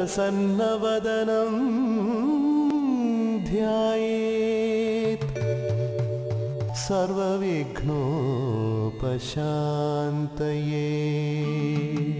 प्रसन्नवदनं ध्यायेत्। सर्वविघ्नोपशान्तये।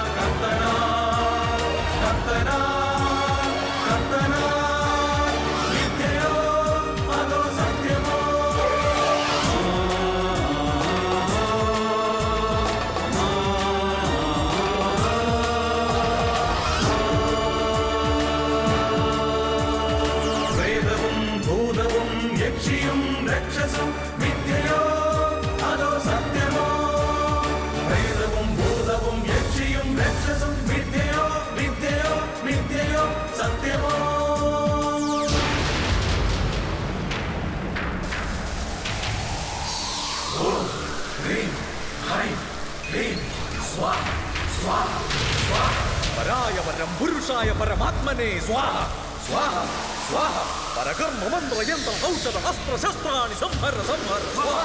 परं पुरुषाय परमात्मने स्वाहा स्वाहा स्वाहा। परकर्म मन्त्रयन्त्र औषध अस्त्रशस्त्राणि संहर संहर। स्वाहा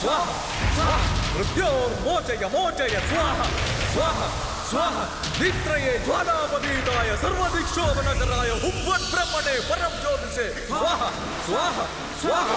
स्वाहा स्वाहा। मृत्योर्मोचय मोचय स्वाहा स्वाहा स्वाहा। स्वाह स्वाह द्वित्रये सर्वदिक्षोपनगराय हुब्ब्रह्मणे परं ज्योतिषे। स्वाहा स्वाहा स्वाहा।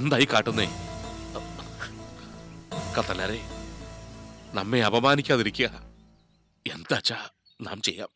എന്തായി കാട്ടുന്നേ? കത്തലാരെ നമ്മെ അപമാനിക്കാതിരിക്കുക. എന്താച്ചാ നാം ചെയ്യാം.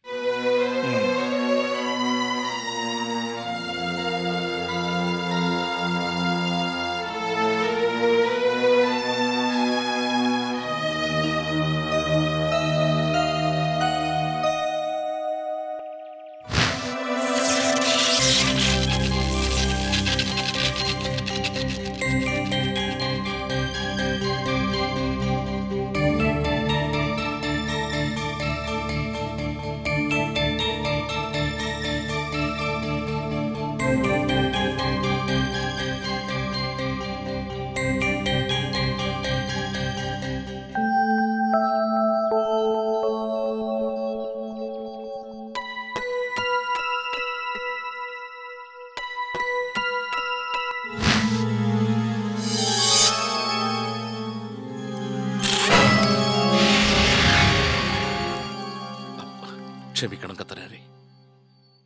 ക്ഷമിക്കണം കത്തനാരെ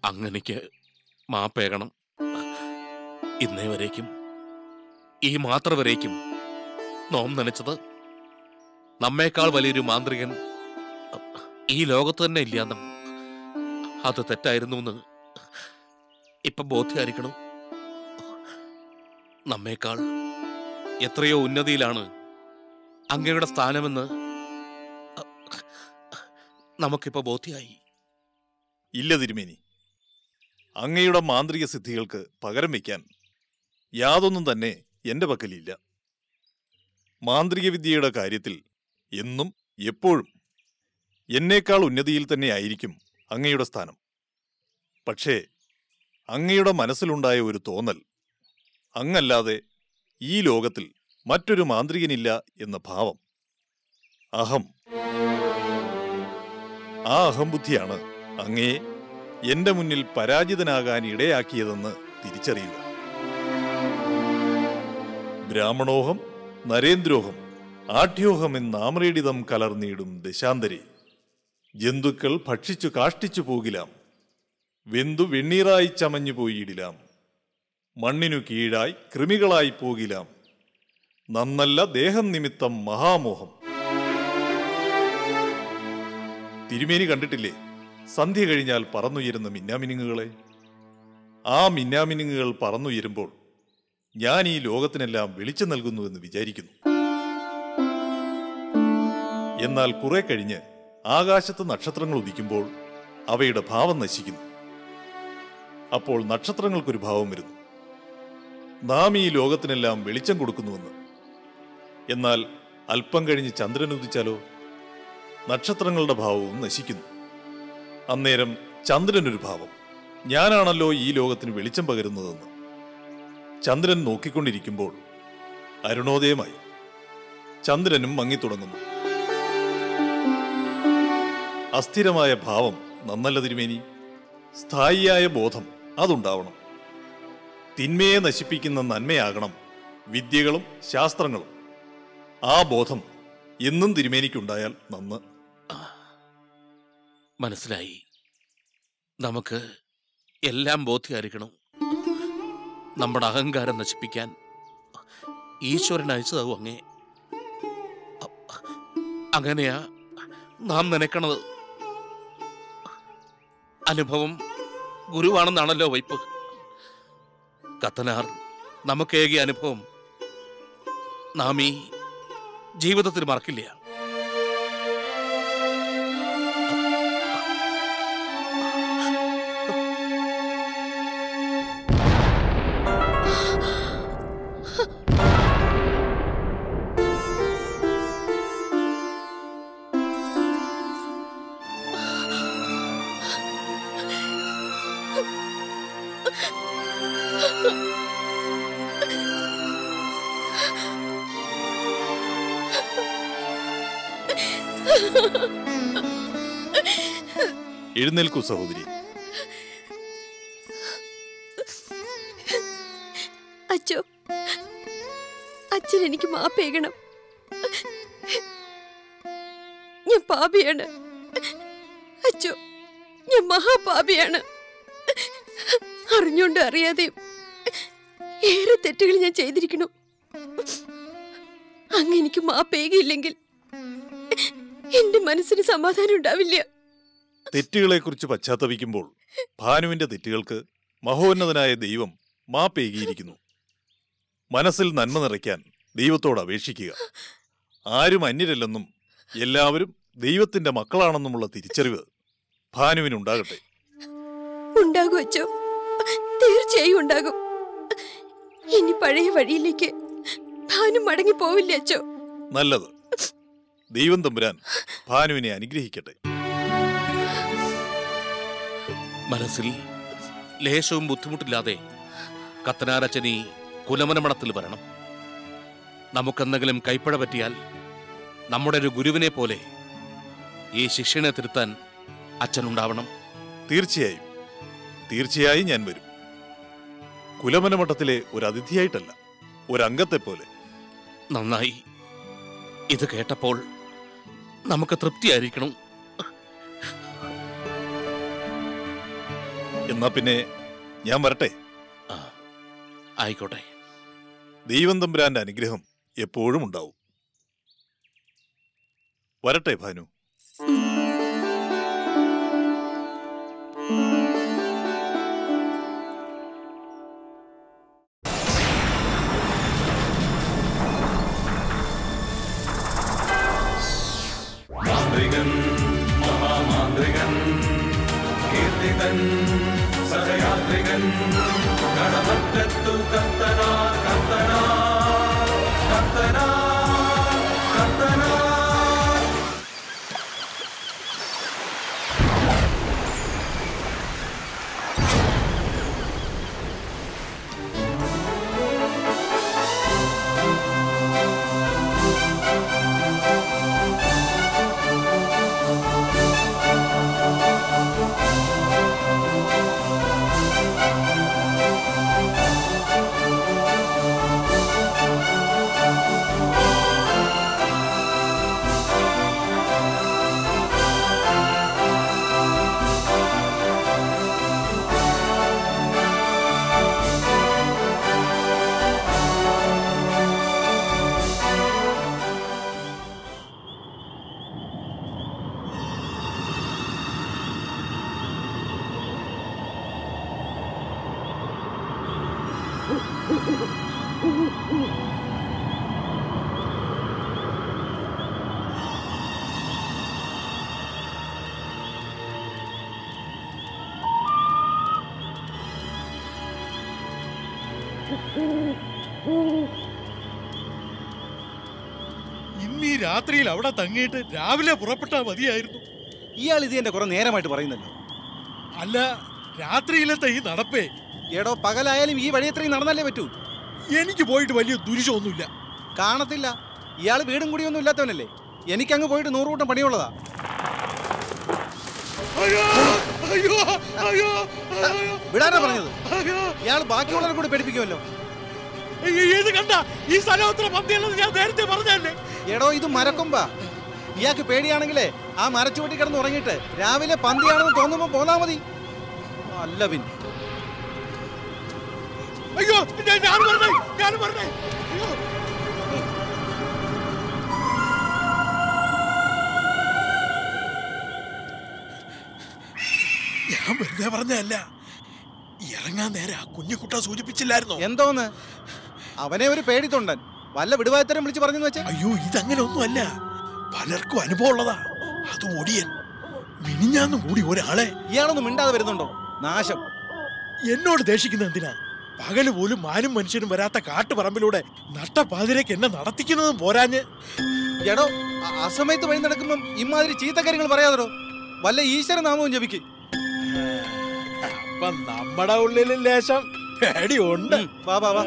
അങ്ങനെക്ക് മാപ്പേകണം ഇന്നേ വരേക്കും. ഈ മാത്ര വരേക്കും. നോം നനച്ചത് നമ്മേക്കാൾ വലിയൊരു മാന്ത്രികൻ ഈ ലോകത്ത് തന്നെ ഇല്ലാന്നും. അത് തെറ്റായിരുന്നു എന്ന് ഇപ്പൊ ബോധ്യായിരിക്കണം. നമ്മേക്കാൾ എത്രയോ ഉന്നതിയിലാണ് അങ്ങയുടെ സ്ഥാനമെന്ന് നമുക്കിപ്പോ ബോധ്യായി. ഇല്ല തിരുമേനി. അങ്ങയുടെ മാന്ത്രിക സിദ്ധികൾക്ക് പകരം വയ്ക്കാൻ യാതൊന്നും തന്നെ എന്റെ പക്കലില്ല. മാന്ത്രിക വിദ്യയുടെ കാര്യത്തിൽ എന്നും എപ്പോഴും എന്നേക്കാൾ ഉന്നതിയിൽ തന്നെ ആയിരിക്കും അങ്ങയുടെ സ്ഥാനം. പക്ഷേ അങ്ങയുടെ മനസ്സിലുണ്ടായ ഒരു തോന്നൽ അങ്ങല്ലാതെ ഈ ലോകത്തിൽ മറ്റൊരു മാന്ത്രികനില്ല എന്ന ഭാവം. അഹം. ആ അഹംബുദ്ധിയാണ് അങ്ങയെ എന്റെ മുന്നിൽ പരാജിതനാകാൻ ഇടയാക്കിയതെന്ന് തിരിച്ചറിയുക. ബ്രാഹ്മണോഹം നരേന്ദ്രോഹം ആഠ്യോഹം എന്നാമ്രീഡിതം കലർന്നിടും ദശാന്തരി. ജന്തുക്കൾ ഭക്ഷിച്ചു കാഷ്ടിച്ചു പോകിലാം. വെന്തു വെണ്ണീറായി ചമഞ്ഞു പോയിടിലാം. മണ്ണിനു കീഴായി കൃമികളായി പോകിലാം. നന്നല്ല ദേഹം നിമിത്തം മഹാമോഹം. തിരുമേനി കണ്ടിട്ടില്ലേ? സന്ധ്യ കഴിഞ്ഞാൽ പറന്നുയരുന്ന മിന്നാമിനുങ്ങുകളെ. ആ മിന്നാമിനുങ്ങുകൾ പറന്നുയരുമ്പോൾ ഞാൻ ഈ ലോകത്തിനെല്ലാം വെളിച്ചം നൽകുന്നുവെന്ന് വിചാരിക്കുന്നു. എന്നാൽ കുറെ കഴിഞ്ഞ് ആകാശത്ത് നക്ഷത്രങ്ങൾ ഉദിക്കുമ്പോൾ അവയുടെ ഭാവം നശിക്കുന്നു. അപ്പോൾ നക്ഷത്രങ്ങൾക്കൊരു ഭാവം വരുന്നു. നാം ഈ ലോകത്തിനെല്ലാം വെളിച്ചം കൊടുക്കുന്നുവെന്ന്. എന്നാൽ അല്പം കഴിഞ്ഞ് ചന്ദ്രൻ ഉദിച്ചാലോ? നക്ഷത്രങ്ങളുടെ ഭാവവും നശിക്കുന്നു. അന്നേരം ചന്ദ്രനൊരു ഭാവം. ഞാനാണല്ലോ ഈ ലോകത്തിന് വെളിച്ചം പകരുന്നതെന്ന്. ചന്ദ്രൻ നോക്കിക്കൊണ്ടിരിക്കുമ്പോൾ അരുണോദയമായി. ചന്ദ്രനും മങ്ങിത്തുടങ്ങുന്നു. അസ്ഥിരമായ ഭാവം നന്നല്ല തിരുമേനി. സ്ഥായിയായ ബോധം അതുണ്ടാവണം. തിന്മയെ നശിപ്പിക്കുന്ന നന്മയാകണം വിദ്യകളും ശാസ്ത്രങ്ങളും. ആ ബോധം എന്നും തിരുമേനിക്കുണ്ടായാൽ നന്ന് മനസ്സിലായി. നമുക്ക് എല്ലാം ബോധ്യമായിരിക്കണം നമ്മുടെ അഹങ്കാരം നശിപ്പിക്കാൻ. ഈശ്വരൻ അയച്ചതാവും അങ്ങേ. അങ്ങനെയാ നാം നനക്കണത് അനുഭവം ഗുരുവാണെന്നാണല്ലോ വൈപ്പ്. കത്തനാർ നമുക്കേകിയ അനുഭവം നാം ഈ ജീവിതത്തിൽ മറക്കില്ല. എഴുന്നേൽക്കൂ സഹോദരി. അച്ചോ അച്ഛൻ എനിക്ക് മാപ്പേകണം ഞാൻ പാപിയാണ്. അച്ചോ ഞാൻ മഹാപാപിയാണ്. അറിഞ്ഞോണ്ട് അറിയാതെ ഏറെ തെറ്റുകൾ ഞാൻ ചെയ്തിരിക്കണു അങ്ങ് എനിക്ക് മാപ്പേകയില്ലെങ്കിൽ എന്റെ മനസ്സിന് സമാധാനം ഉണ്ടാവില്ല. തെറ്റുകളെക്കുറിച്ച് പശ്ചാത്തപിക്കുമ്പോൾ ഭാനുവിന്റെ തെറ്റുകൾക്ക് മഹോന്നതനായ ദൈവം മാപ്പേകിയിരിക്കുന്നു മനസ്സിൽ നന്മ നിറയ്ക്കാൻ ദൈവത്തോട് അപേക്ഷിക്കുക. ആരും അന്യരല്ലെന്നും എല്ലാവരും ദൈവത്തിന്റെ മക്കളാണെന്നുമുള്ള തിരിച്ചറിവ് ഭാനുവിനുണ്ടാകട്ടെ. ഉണ്ടാകും ഉണ്ടാകും. ഇനി പഴയ വഴിയിലേക്ക് ഭാനു മടങ്ങി പോവില്ല അച്ചോ നല്ലത്. ദൈവം തമ്പുരാൻ ഭാനുവിനെ അനുഗ്രഹിക്കട്ടെ. മനസ്സിൽ ലേശവും ബുദ്ധിമുട്ടില്ലാതെ കത്തനാരച്ചനി കുലമനമണത്തിൽ വരണം. നമുക്കെന്തെങ്കിലും കൈപ്പഴ പറ്റിയാൽ നമ്മുടെ ഒരു ഗുരുവിനെ പോലെ ഈ ശിക്ഷണെ തിരുത്താൻ അച്ഛനുണ്ടാവണം തീർച്ചയായും. തീർച്ചയായും ഞാൻ വരും. കുലമനമഠത്തിലെ ഒരു അതിഥിയായിട്ടല്ല ഒരംഗത്തെ പോലെ നന്നായി. ഇത് കേട്ടപ്പോൾ നമുക്ക് തൃപ്തിയായിരിക്കണം. എന്നാ പിന്നെ ഞാൻ വരട്ടെ? ആ, ആയിക്കോട്ടെ. ദൈവം തമ്പുരാന്റെ അനുഗ്രഹം എപ്പോഴും ഉണ്ടാവും. വരട്ടെ ഭാനു. ഇന്ന് രാത്രിയിൽ അവിടെ തങ്ങിയിട്ട് രാവിലെ പുറപ്പെട്ടാൽ മതിയായിരുന്നു. ഇയാൾ ഇത് എന്റെ കുറെ നേരമായിട്ട് പറയുന്നല്ലോ. അല്ല രാത്രിയിലത്തെ ഈ നടപ്പേ. എടോ പകലായാലും ഈ വഴി എത്രയും നടന്നല്ലേ പറ്റൂ? എനിക്ക് പോയിട്ട് വലിയ ദുരിശമൊന്നുമില്ല കാണത്തില്ല. ഇയാൾ വീടും കുടിയൊന്നും ഇല്ലാത്തവനല്ലേ? എനിക്കങ്ങ് പോയിട്ട് നൂറുകൂട്ടം പണിയുള്ളതാ. വിടാനാ പറഞ്ഞത്. ഇയാൾ ബാക്കിയുള്ളവരെ കൂടി പേടിപ്പിക്കുമല്ലോ. ഈ- ഇത് കണ്ട? ഈ സ്ഥലം അത്ര പന്തിയല്ലെന്ന് ഞാൻ നേരത്തെ പറഞ്ഞല്ലേ എടോ ഇത് മരക്കൊമ്പാ. ഇയാൾക്ക് പേടിയാണെങ്കിലേ ആ മരച്ചുവട്ടി കിടന്ന് ഉറങ്ങിയിട്ട് രാവിലെ പന്തിയാണെന്ന് തോന്നുമ്പോ പോന്നാ മതി. അല്ല പിന്നെ അയ്യോ ഞാൻ ഞാൻ പറഞ്ഞേ ഞാൻ പറഞ്ഞേ. അയ്യോ. ഞാൻ വെറുതെ പറഞ്ഞതല്ല. ഇറങ്ങാൻ നേരെ ആ കുഞ്ഞിക്കുട്ട സൂചിപ്പിച്ചില്ലായിരുന്നോ? എന്തോന്ന്? അവനെ ഒരു പേടിത്തൊണ്ടൻ. വല്ല വിടുവാത്തരം വിളിച്ച് പറഞ്ഞു വെച്ചേ. അയ്യോ ഇതങ്ങനെ ഒന്നുമല്ല പലർക്കും അനുഭവം ഉള്ളതാ. അത് ഒടിയൻ. മിനിഞ്ഞാന്നും കൂടി ഒരാളെ. ഇയാളൊന്നും മിണ്ടാതെ വരുന്നുണ്ടോ? നാശം. എന്നോട് ദേഷിക്കുന്ന എന്തിനാ? പകൽ പോലും മാനും മനുഷ്യനും വരാത്ത കാട്ടുപറമ്പിലൂടെ നട്ടപ്പാതിരേക്ക് എന്നെ നടത്തിക്കുന്നതും പോരാഞ്ഞ്. എടോ ആ അസമയത്ത് വഴി നടക്കുമ്പം ഇമാതിരി ചീത്ത കാര്യങ്ങൾ പറയാതോ വല്ല ഈശ്വര നാമവും ജപിക്ക്. അപ്പൊ നമ്മുടെ ഉള്ളിലും ലേശം പേടിയുണ്ട്. വാ വാ വാ.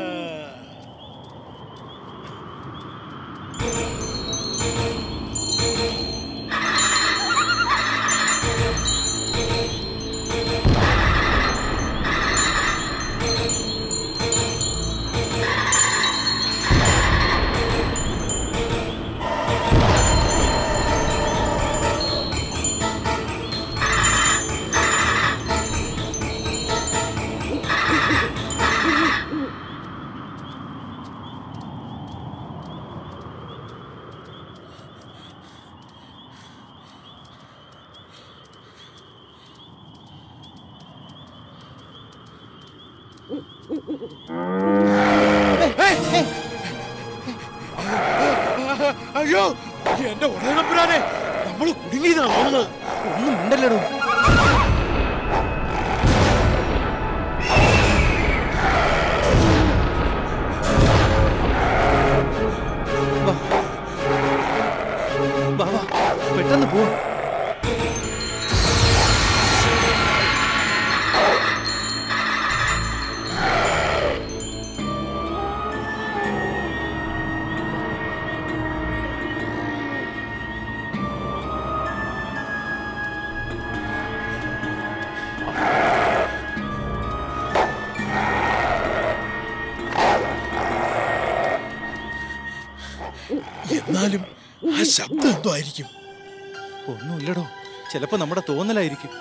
അയ്യോ എന്റെ ഉടനപ്പുരാനെ നമ്മൾ കുടുങ്ങിയതാണ് ഒന്ന് ഒന്നും ഉണ്ടല്ലോ പെട്ടെന്ന് പോ. എന്നാലും ആ ശബ്ദം എന്തോ ആയിരിക്കും. ഒന്നുമില്ലടോ. ചിലപ്പോ നമ്മുടെ തോന്നലായിരിക്കും.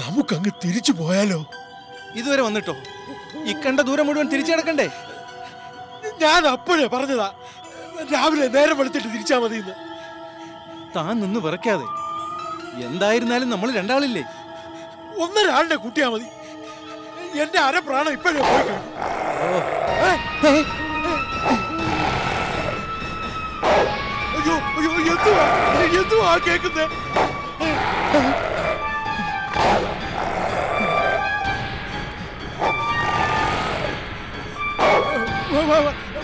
നമുക്കങ്ങ് തിരിച്ചു പോയാലോ? ഇതുവരെ വന്നിട്ടോ? ഇക്കണ്ട ദൂരം മുഴുവൻ തിരിച്ചു കിടക്കണ്ടേ? ഞാൻ അപ്പോഴേ പറഞ്ഞതാ. രാവിലെ നേരം വെളുത്തിട്ട് തിരിച്ചാ മതി താൻ നിന്ന് വിറയ്ക്കാതെ. എന്തായിരുന്നാലും നമ്മൾ രണ്ടാളില്ലേ? ഒന്നൊരാളിനെ കൂട്ടിയാ മതി. എന്റെ അര പ്രാണം ഇപ്പോഴേ പോയി അയ്യോ അയ്യോ എന്തുവാ എന്തുവാ കേക്കുന്നേ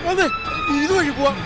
വന്നേ ഇതുവഴി പോവാം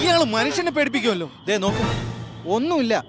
ഇയാൾ മനുഷ്യനെ പേടിപ്പിക്കുമല്ലോ. ദേ നോക്ക്. ഒന്നുമില്ല.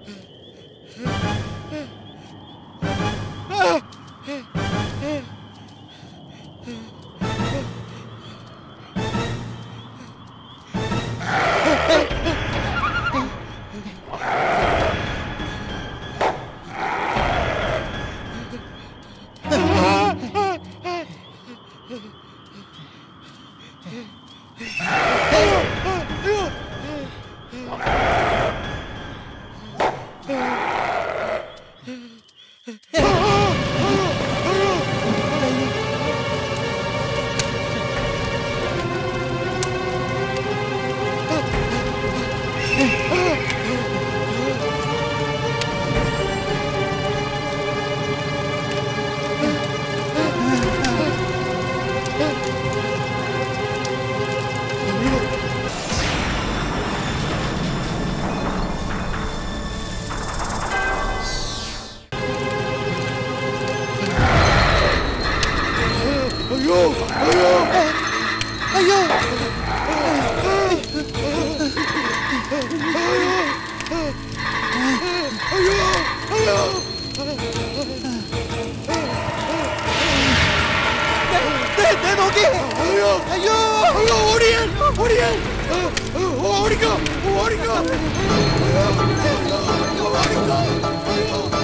りか。終わりか。終わりか。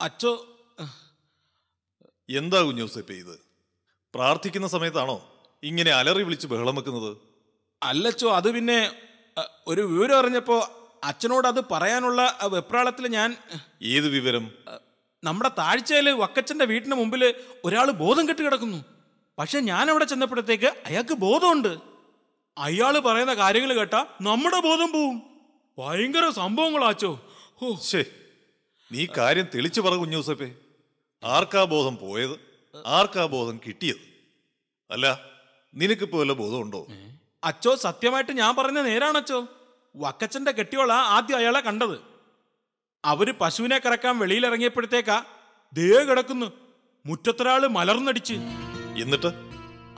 അച്ചോ എന്താ കുഞ്ഞൂസപ്പേ ഇത്? പ്രാർത്ഥിക്കുന്ന സമയത്താണോ ഇങ്ങനെ അലറി വിളിച്ച് ബഹളം വെക്കുന്നത്? അല്ലച്ചോ അത് പിന്നെ ഒരു വിവരം അറിഞ്ഞപ്പോ അച്ഛനോട് അത് പറയാനുള്ള വെപ്രാളത്തിൽ ഞാൻ ഏത് വിവരം? നമ്മുടെ താഴ്ചയിൽ വക്കച്ചന്റെ വീട്ടിന് മുമ്പിൽ ഒരാൾ ബോധം കെട്ട് കിടക്കുന്നു. പക്ഷെ ഞാൻ അവിടെ ചെന്നപ്പോഴത്തേക്ക് അയാൾക്ക് ബോധമുണ്ട്. അയാൾ പറയുന്ന കാര്യങ്ങൾ കേട്ടാ നമ്മുടെ ബോധം പോവും. ഭയങ്കര സംഭവങ്ങളാച്ചോ ഓ ശേ നീ കാര്യം തെളിച്ചു പറ കുഞ്ഞൂസപ്പേ ആർക്കാ ബോധം പോയത്? ആർക്കാ ബോധം കിട്ടിയത്? അല്ല നിനക്കിപ്പോ വല്ല ബോധമുണ്ടോ അച്ചോ സത്യമായിട്ട് ഞാൻ പറഞ്ഞ നേരാണ് അച്ചോ. വക്കച്ചന്റെ കെട്ടിയോള ആദ്യം അയാളെ കണ്ടത്. അവർ പശുവിനെ കറക്കാൻ വെളിയിലിറങ്ങിയപ്പോഴത്തേക്കാ ദേ കിടക്കുന്നു. മുറ്റത്തൊരാൾ മലർന്നടിച്ച്. എന്നിട്ട്?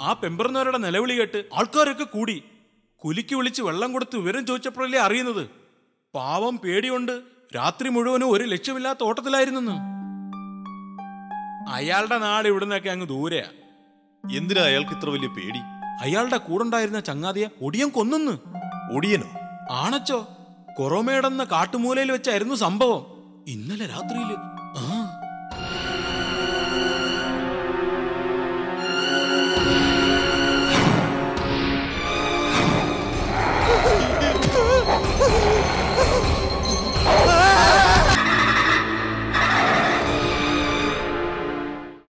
ആ പെമ്പറുന്നവരുടെ നിലവിളി കേട്ട് ആൾക്കാരൊക്കെ കൂടി. കുലിക്ക് വിളിച്ച് വെള്ളം കൊടുത്ത് വിവരം ചോദിച്ചപ്പോഴല്ലേ അറിയുന്നത്. പാവം പേടിയുണ്ട്. രാത്രി മുഴുവനും ഒരു ലക്ഷ്യമില്ലാത്ത ഓട്ടത്തിലായിരുന്നു അയാളുടെ നാട് ഇവിടുന്നൊക്കെ അങ്ങ് ദൂരെയാ. എന്തിനാ അയാൾക്ക് ഇത്ര വലിയ പേടി? അയാളുടെ കൂടുണ്ടായിരുന്ന ചങ്ങാതിയ ഒടിയൻ കൊന്നു ഒടിയനോ? ആണച്ചോ. കൊറോമേടെന്ന കാട്ടുമൂലയിൽ വെച്ചായിരുന്നു സംഭവം. ഇന്നലെ രാത്രിയിൽ ആ.